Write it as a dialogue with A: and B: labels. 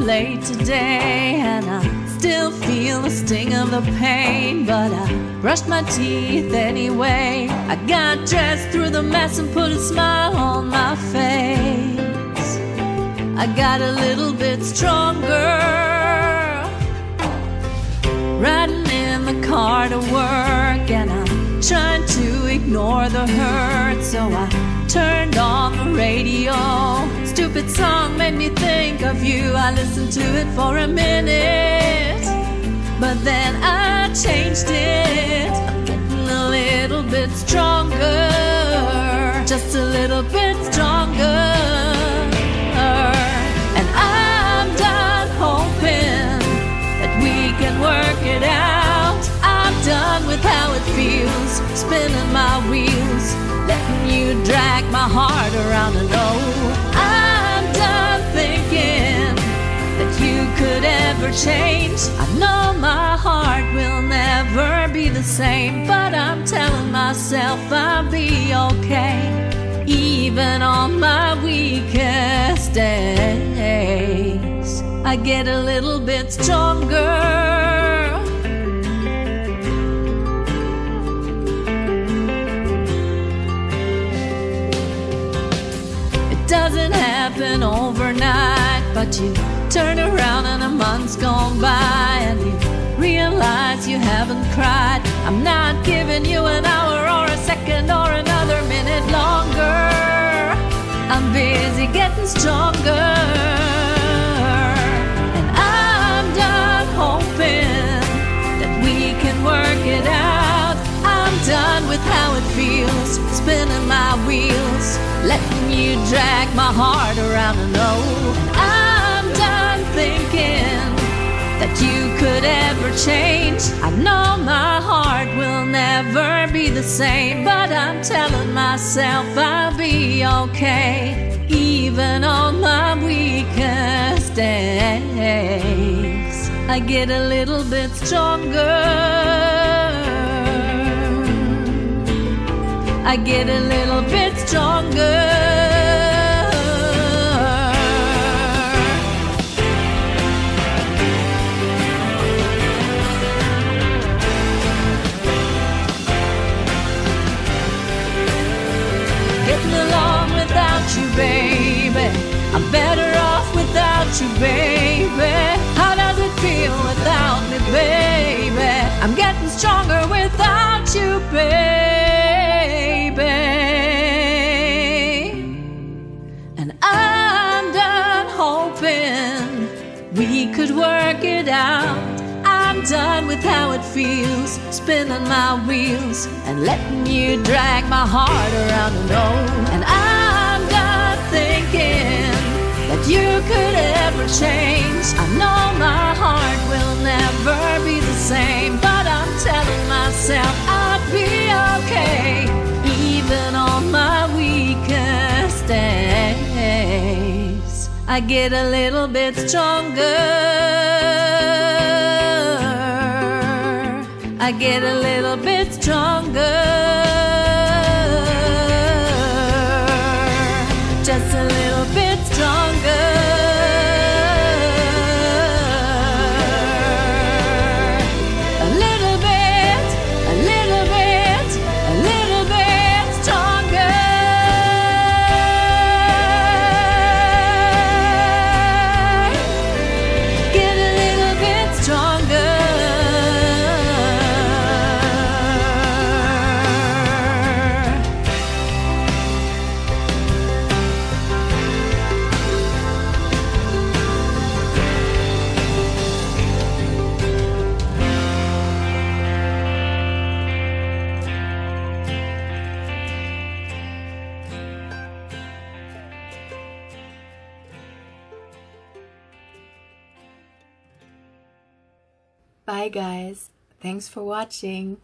A: late today, and I still feel the sting of the pain. But I brushed my teeth anyway. I got dressed through the mess and put a smile on my face. I got a little bit stronger. Riding in the car to work, and I'm trying to ignore the hurt, so I turned on the radio. Stupid song made me think of you. I listened to it for a minute, but then I changed it. I'm getting a little bit stronger, just a little bit stronger. And I'm done hoping that we can work it out. I'm done with how it feels, spinning my wheels, letting you drag my heart around. And oh, could ever change. I know my heart will never be the same, but I'm telling myself I'll be okay, even on my weakest days. I get a little bit stronger. It doesn't happen overnight, but you turn around and a month's gone by and you realize you haven't cried. I'm not giving you an hour or a second or another minute longer. I'm busy getting stronger. Done with how it feels, spinning my wheels, letting you drag my heart around and oh, I'm done thinking that you could ever change. I know my heart will never be the same, but I'm telling myself I'll be okay, even on my weakest days. I get a little bit stronger. I get a little bit stronger. Getting along without you, baby. I'm better off without you, baby. How does it feel without me, baby? I'm getting stronger without you, baby. We could work it out. I'm done with how it feels, spinning my wheels and letting you drag my heart around and oh. And I'm done thinking that you could ever change. I get a little bit stronger. I get a little bit stronger.
B: Bye, guys. Thanks for watching.